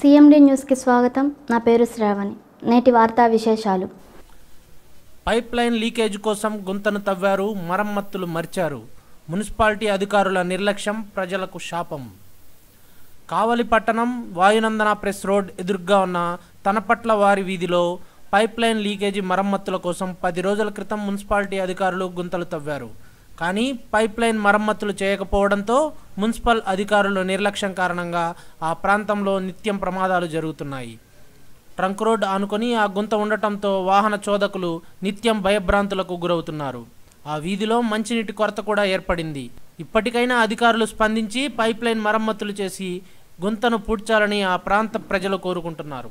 CMD న్యూస్కి స్వాగతం. నా పేరు శ్రావణి. నేటి వార్తా విశేషాలు. పైప్ లైన్ లీకేజ్ కోసం గుంతను తవ్వారు మరమ్మతులు మర్చారు. మున్సిపాలిటీ అధికారుల నిర్లక్ష్యం ప్రజలకు శాపం. కావలి పట్టణం వాయునందన ప్రెస్ రోడ్ ఎదురుగా ఉన్న తనపట్ల వారి వీధిలో పైప్ లైన్ లీకేజీ మరమ్మతుల కోసం పది రోజుల క్రితం మున్సిపాలిటీ అధికారులు గుంతలు తవ్వారు. కానీ పైప్ లైన్ మరమ్మతులు చేయకపోవడంతో మున్సిపల్ అధికారుల నిర్లక్ష్యం కారణంగా ఆ ప్రాంతంలో నిత్యం ప్రమాదాలు జరుగుతున్నాయి. ట్రంక్ రోడ్ ఆనుకొని ఆ గుంత ఉండటంతో వాహన చోదకులు నిత్యం భయభ్రాంతులకు గురవుతున్నారు. ఆ వీధిలో మంచినీటి కొరత కూడా ఏర్పడింది. ఇప్పటికైనా అధికారులు స్పందించి పైప్లైన్ మరమ్మతులు చేసి గుంతను పూడ్చాలని ఆ ప్రాంత ప్రజలు కోరుకుంటున్నారు.